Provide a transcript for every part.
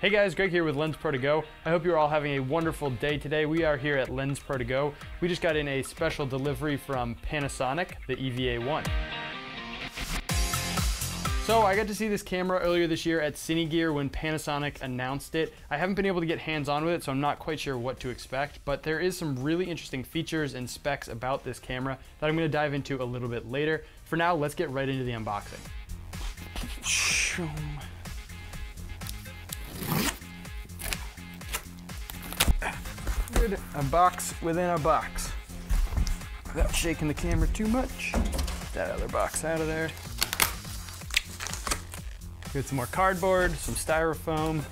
Hey guys, Greg here with Lens Pro to Go. I hope you're all having a wonderful day today. We are here at Lens Pro to Go. We just got in a special delivery from Panasonic, the EVA-1. So I got to see this camera earlier this year at Cinegear when Panasonic announced it. I haven't been able to get hands-on with it, so I'm not quite sure what to expect, but there is some really interesting features and specs about this camera that I'm gonna dive into a little bit later. For now, let's get right into the unboxing. A box within a box. Without shaking the camera too much. That other box out of there. Get some more cardboard, some styrofoam.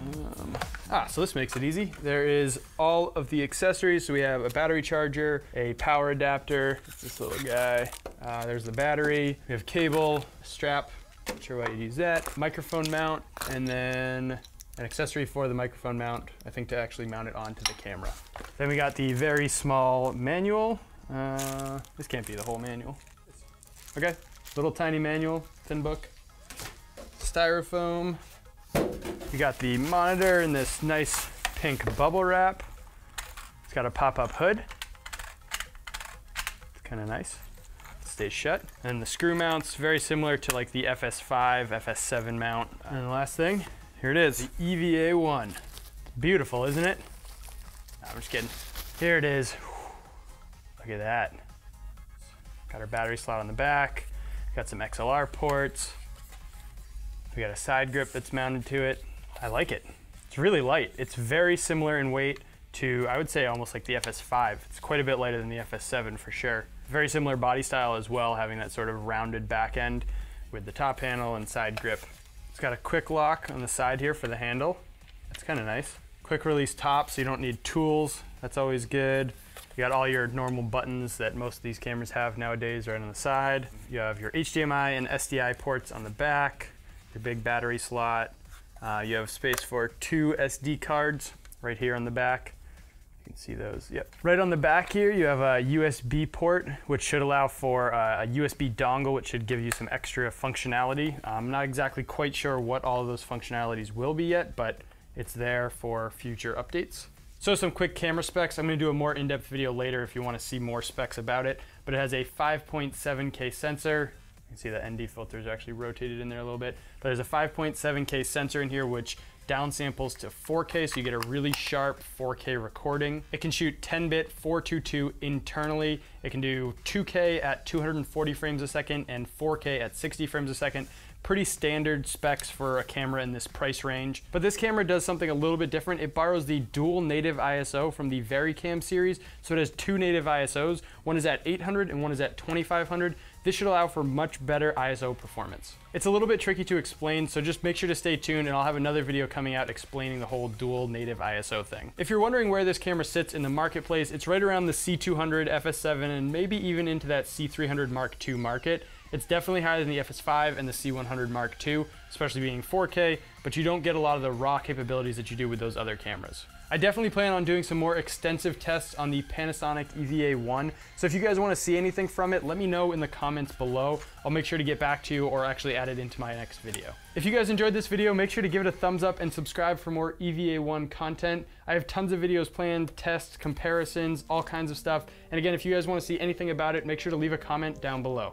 Um, ah, so this makes it easy. There is all of the accessories. So we have a battery charger, a power adapter, this little guy. Uh, there's the battery. We have cable, strap, not sure why you'd use that. Microphone mount, and then an accessory for the microphone mount, I think to actually mount it onto the camera. Then we got the very small manual. Uh, this can't be the whole manual. Okay, little tiny manual, thin book. Styrofoam. We got the monitor in this nice pink bubble wrap. It's got a pop-up hood. It's kind of nice stays shut. And the screw mounts, very similar to like the FS5, FS7 mount. And the last thing, here it is, the EVA-1. Beautiful, isn't it? No, I'm just kidding. Here it is. Look at that. Got our battery slot on the back. Got some XLR ports. We got a side grip that's mounted to it. I like it. It's really light. It's very similar in weight to, I would say almost like the FS5. It's quite a bit lighter than the FS7 for sure. Very similar body style as well, having that sort of rounded back end with the top panel and side grip. It's got a quick lock on the side here for the handle. That's kind of nice. Quick release top, so you don't need tools. That's always good. You got all your normal buttons that most of these cameras have nowadays right on the side. You have your HDMI and SDI ports on the back, your big battery slot. Uh, you have space for two SD cards right here on the back can see those, yep. Right on the back here, you have a USB port, which should allow for uh, a USB dongle, which should give you some extra functionality. I'm not exactly quite sure what all of those functionalities will be yet, but it's there for future updates. So some quick camera specs. I'm gonna do a more in-depth video later if you wanna see more specs about it, but it has a 5.7K sensor. You can see the ND filter is actually rotated in there a little bit, but there's a 5.7K sensor in here, which downsamples to 4K, so you get a really sharp 4K recording. It can shoot 10-bit 422 internally. It can do 2K at 240 frames a second and 4K at 60 frames a second pretty standard specs for a camera in this price range. But this camera does something a little bit different. It borrows the dual native ISO from the VariCam series. So it has two native ISOs. One is at 800 and one is at 2500. This should allow for much better ISO performance. It's a little bit tricky to explain, so just make sure to stay tuned and I'll have another video coming out explaining the whole dual native ISO thing. If you're wondering where this camera sits in the marketplace, it's right around the C200, FS7, and maybe even into that C300 Mark II market. It's definitely higher than the FS5 and the C100 Mark II, especially being 4K, but you don't get a lot of the raw capabilities that you do with those other cameras. I definitely plan on doing some more extensive tests on the Panasonic EVA-1, so if you guys want to see anything from it, let me know in the comments below. I'll make sure to get back to you or actually add it into my next video. If you guys enjoyed this video, make sure to give it a thumbs up and subscribe for more EVA-1 content. I have tons of videos planned, tests, comparisons, all kinds of stuff. And again, if you guys want to see anything about it, make sure to leave a comment down below.